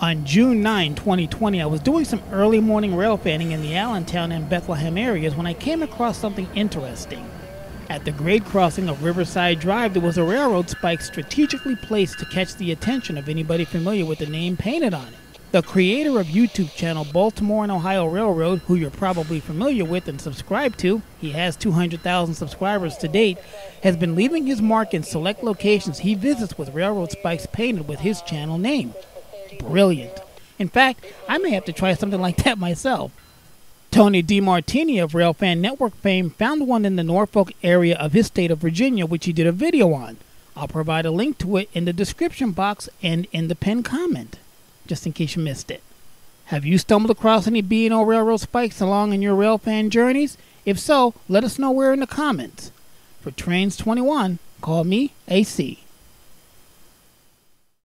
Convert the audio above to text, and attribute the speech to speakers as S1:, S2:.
S1: On June 9, 2020, I was doing some early morning rail fanning in the Allentown and Bethlehem areas when I came across something interesting. At the grade crossing of Riverside Drive, there was a railroad spike strategically placed to catch the attention of anybody familiar with the name painted on it. The creator of YouTube channel Baltimore and Ohio Railroad, who you're probably familiar with and subscribe to, he has 200,000 subscribers to date, has been leaving his mark in select locations he visits with railroad spikes painted with his channel name brilliant. In fact, I may have to try something like that myself. Tony DiMartini of Railfan Network fame found one in the Norfolk area of his state of Virginia, which he did a video on. I'll provide a link to it in the description box and in the pinned comment, just in case you missed it. Have you stumbled across any B&O Railroad spikes along in your Railfan journeys? If so, let us know where in the comments. For Trains 21, call me AC.